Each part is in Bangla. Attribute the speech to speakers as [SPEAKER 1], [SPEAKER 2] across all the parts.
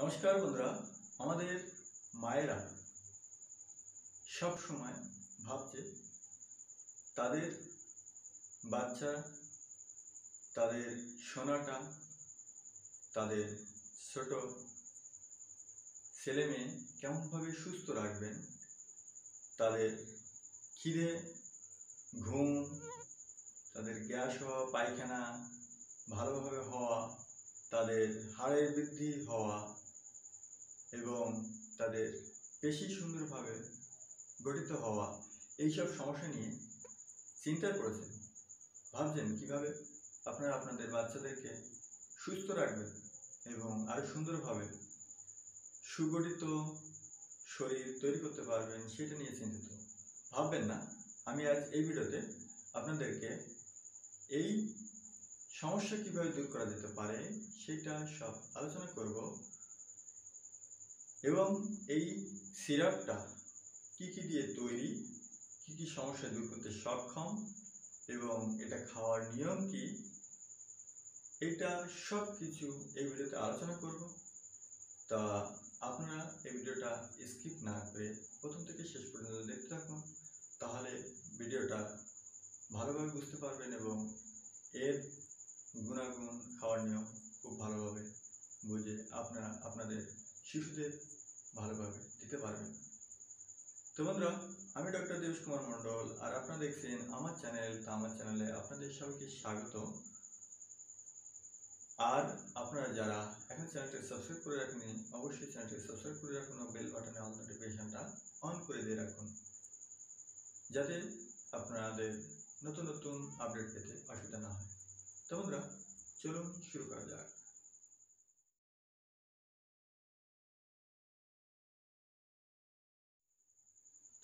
[SPEAKER 1] নমস্কার বন্ধুরা, আমাদের মায়েরা সব সময় ভাবছে, তাদের বাচ্চা, তাদের সোনাটা, তাদের ছোট ছেলে মেয়ে কেমনভাবে সুস্থ রাখবেন, তাদের খিদে, ঘুম, তাদের গ্যাস হওয়া, পায়খানা, ভালোভাবে হওয়া, তাদের হাড়ের বৃদ্ধি হওয়া তাদের পেশি সুন্দরভাবে গঠিত হওয়া এইসব সমস্যা নিয়ে চিন্তা করেছেন। ভাবছেন কীভাবে আপনারা আপনাদের বাচ্চাদেরকে সুস্থ রাখবেন এবং আরও সুন্দরভাবে সুগঠিত শরীর তৈরি করতে পারবেন সেটা নিয়ে চিন্তিত। ভাববেন না, আমি আজ এই ভিডিওতে আপনাদেরকে এই সমস্যা কীভাবে দূর করা যেতে পারে সেটা সব আলোচনা করব। এবং এই সিরাপটা কি কি দিয়ে তৈরি, কি কি সমস্যা দূর করতে সক্ষম এবং এটা খাওয়ার নিয়ম কি, এটা সব কিছু এই ভিডিওতে আলোচনা করব। তা আপনারা এই ভিডিওটা স্কিপ না করে প্রথম থেকে শেষ পর্যন্ত দেখতে থাকুন, তাহলে ভিডিওটা ভালোভাবে বুঝতে পারবেন এবং এর গুণাগুণ খাওয়ার নিয়ম খুব ভালোভাবে বুঝে আপনারা, আপনাদের শিশুদের ভালোভাবে দিতে পারবেন। তো বন্ধুরা, আমি ডক্টর দেবেশ কুমার মণ্ডল আর আপনারা দেখছেন আমার চ্যানেল তা আমার চ্যানেলে আপনাদের সবাইকে স্বাগত। আর আপনারা যারা এখন চ্যানেলটি সাবস্ক্রাইব করে রাখেনি অবশ্যই চ্যানেলটি সাবস্ক্রাইব করে রাখুন ও বেল বাটনে অল নোটিফিকেশনটা অন করে দিয়ে রাখুন। যাতে আপনাদের নতুন নতুন আপডেট পেতে অসুবিধা না হয়। তো বন্ধুরা, চলুন শুরু করা যাক।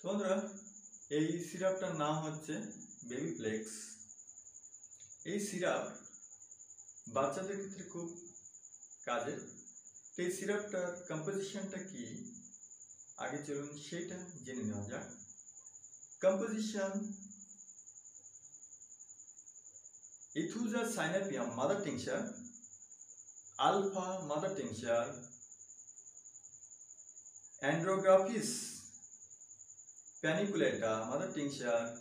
[SPEAKER 1] বন্ধুরা এই সিরাপটার নাম হচ্ছে বেবি ফ্লেক্স এই সিরাপ বাচ্চাদের ক্ষেত্রে খুব কাজের তো এই সিরাপটার কম্পোজিশনটা কি? আগে চলুন সেইটা জেনে নেওয়া যাক। Composition Ethusa cynapium mother tincture, alpha mother tincture, andrographis paniculata mother tincture,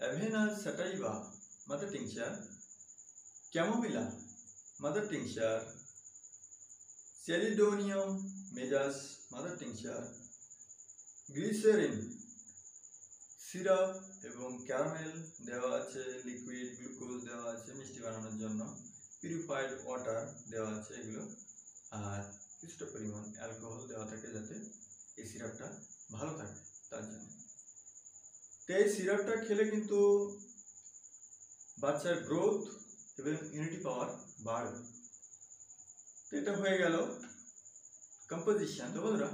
[SPEAKER 1] Avena sativa mother tincture, chamomilla mother tincture, Chelidonium majus mother tincture, glycerin syrup এবং ক্যারামেল দেওয়া আছে লিকুইড গ্লুকোজ দেওয়া আছে মিষ্টি বানানোর জন্য পিউরিফাইড ওয়াটার দেওয়া আছে এগুলো আর কিছুটা পরিমাণ অ্যালকোহল দেওয়া থাকে যাতে এই সিরাপটা ভালো থাকে তার জন্য তো এই সিরাপটা খেলে কিন্তু বাচ্চার গ্রোথ এবং ইউনিটি পাওয়ার বাড়বে। তো এটা হয়ে গেল কম্পোজিশন তো বন্ধুরা,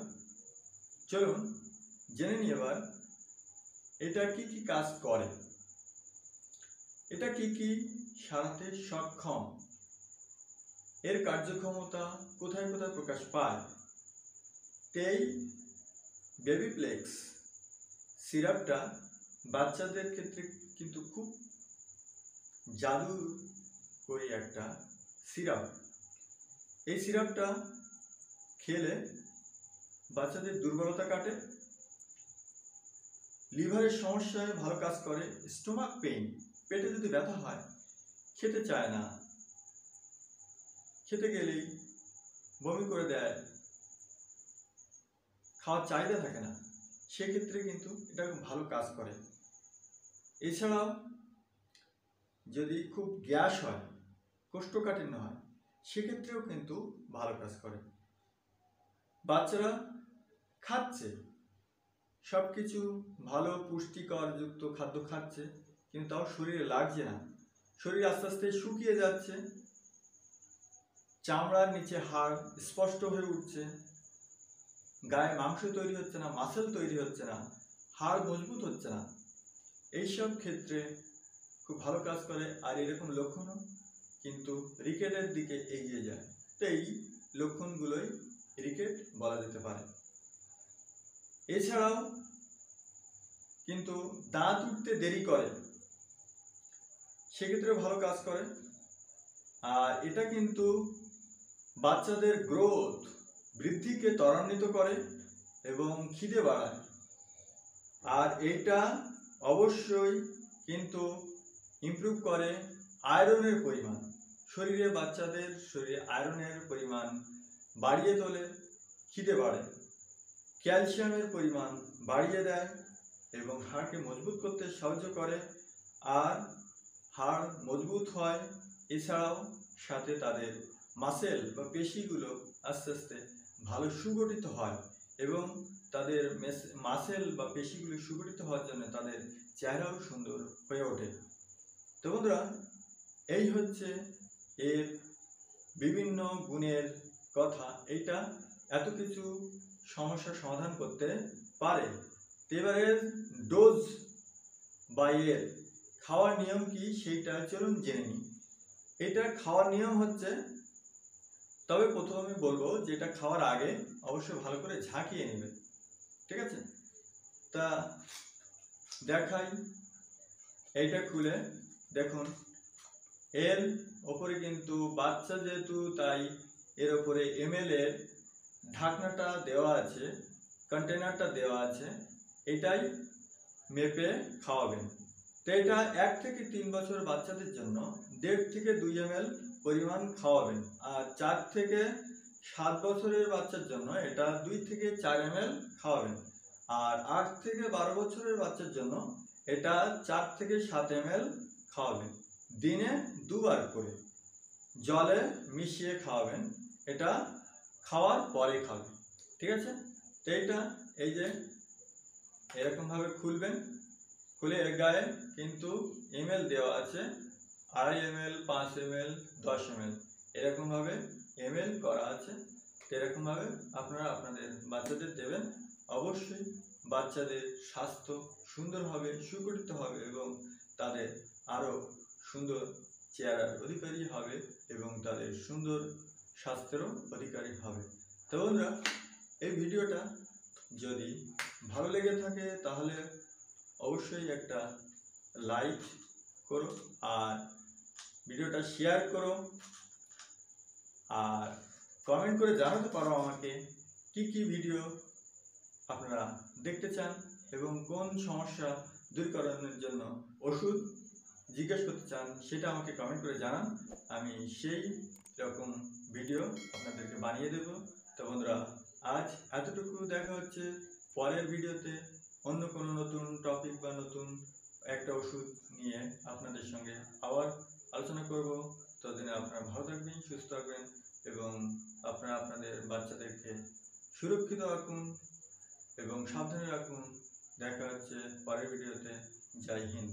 [SPEAKER 1] চলুন জেনে নিই এবার এটা কি কি কাজ করে। এটা কি কি সারাতে সক্ষম। এর কার্যক্ষমতা কোথায় কোথায় প্রকাশ পায়? এই বেবিপ্লেক্স সিরাপটা বাচ্চাদের ক্ষেত্রে কিন্তু খুব জাদু করি একটা সিরাপ। এই সিরাপটা খেলে বাচ্চাদের দুর্বলতা কাটে, লিভারের সমস্যায় ভালো কাজ করে, স্টোমাক পেইন, পেটে যদি ব্যথা হয়, খেতে চায় না। খেতে গেলেই বমি করে দেয়, খাওয়ার চাহিদা থাকে না। সেক্ষেত্রে কিন্তু এটা ভালো কাজ করে। এছাড়াও যদি খুব গ্যাস হয়, কোষ্ঠকাঠিন্য হয়, সেক্ষেত্রেও কিন্তু ভালো কাজ করে। বাচ্চারা খাচ্ছে সব কিছু ভালো পুষ্টিকরযুক্ত খাদ্য খাচ্ছে, কিন্তু তাও শরীরে লাগছে না। শরীর আস্তে আস্তে শুকিয়ে যাচ্ছে, চামড়ার নিচে হাড় স্পষ্ট হয়ে উঠছে, গায়ে মাংস তৈরি হচ্ছে না, মাসেল তৈরি হচ্ছে না, হাড় মজবুত হচ্ছে না। এইসব ক্ষেত্রে খুব ভালো কাজ করে, আর এরকম লক্ষণও কিন্তু রিকেটের দিকে এগিয়ে যায়। তো এই লক্ষণগুলোই রিকেট বলা যেতে পারে। এছাড়াও কিন্তু দাঁত উঠতে দেরি করে সেক্ষেত্রে ভালো কাজ করে। আর এটা কিন্তু বাচ্চাদের গ্রোথ বৃদ্ধিকে ত্বরান্বিত করে এবং খিদে বাড়ায়। আর এটা অবশ্যই কিন্তু ইমপ্রুভ করে আয়রনের পরিমাণ। শরীরে বাচ্চাদের শরীরে আয়রনের পরিমাণ বাড়িয়ে তোলে, খিদে বাড়ে। ক্যালসিয়ামের পরিমাণ বাড়িয়ে দেয় এবং হাড়কে মজবুত করতে সাহায্য করে আর হাড় মজবুত হয়। এছাড়াও সাথে তাদের মাসেল বা পেশিগুলো আস্তে আস্তে ভালো সুগঠিত হয় এবং তাদের মাসেল বা পেশিগুলি সুগঠিত হওয়ার জন্য তাদের চেহারাও সুন্দর হয়ে ওঠে। তো বন্ধুরা, এই হচ্ছে এর বিভিন্ন গুণের কথা। এইটা এত কিছু সমস্যার সমাধান করতে পারে। এবারে ডোজ বা এর খাওয়ার নিয়ম কি সেইটা চলুন জেনে নিই। এটা খাওয়ার নিয়ম হচ্ছে, তবে প্রথমে বলব যে এটা খাওয়ার আগে অবশ্যই ভালো করে ঝাঁকিয়ে নেবে ঠিক আছে? তা দেখাই, এইটা খুলে দেখুন। এর ওপরে কিন্তু বাচ্চা যেহেতু, তাই এর ওপরে এমএল এর ঢাকনাটা দেওয়া আছে কন্টেনারটা দেওয়া আছে, এটাই মেপে খাওয়াবেন। তো এটা এক থেকে তিন বছর বাচ্চাদের জন্য দেড় থেকে দুই এম পরিমাণ খাওয়াবেন। আর চার থেকে সাত বছরের বাচ্চার জন্য এটা দুই থেকে চার এম খাওয়াবেন। আর আট থেকে বারো বছরের বাচ্চার জন্য এটা চার থেকে সাত এম খাওয়াবেন। দিনে দুবার করে জলে মিশিয়ে খাওয়াবেন। এটা খাওয়ার পরে খাবেন। ঠিক আছে? তো এইটা, এই যে এরকমভাবে খুলবেন। খুলে এর গায়ে কিন্তু এমএল দেওয়া আছে। আড়াই এমএল পাঁচ এমএল দশ এমএল এরকমভাবে এমএল করা আছে এরকমভাবে আপনারা আপনাদের বাচ্চাদের দেবেন। অবশ্যই বাচ্চাদের স্বাস্থ্য সুন্দর হবে সুগঠিত হবে এবং তাদের আরও সুন্দর চেহারার অধিকারী হবে এবং তাদের সুন্দর স্বাস্থ্যেরও অধিকারী হবে। তো বন্ধুরা, এই ভিডিওটা যদি ভালো লেগে থাকে, তাহলে অবশ্যই একটা লাইক করো আর ভিডিওটা শেয়ার করো। আর কমেন্ট করে জানাতে পারো আমাকে কি কি ভিডিও আপনারা দেখতে চান এবং কোন সমস্যা দূরীকরণের জন্য ওষুধ জিজ্ঞেস করতে চান সেটা আমাকে কমেন্ট করে জানান। আমি সেই রকম ভিডিও আপনাদেরকে বানিয়ে দেব। তো বন্ধুরা, আজ এতটুকু দেখা হচ্ছে। পরের ভিডিওতে অন্য কোনো নতুন টপিক বা নতুন একটা ওষুধ নিয়ে আপনাদের সঙ্গে আবার আলোচনা করব। ততদিনে আপনারা ভালো থাকবেন, সুস্থ থাকবেন এবং আপনারা আপনাদের বাচ্চাদেরকে সুরক্ষিত রাখুন এবং সাবধানে রাখুন। দেখা হচ্ছে পরের ভিডিওতে। জয় হিন্দ।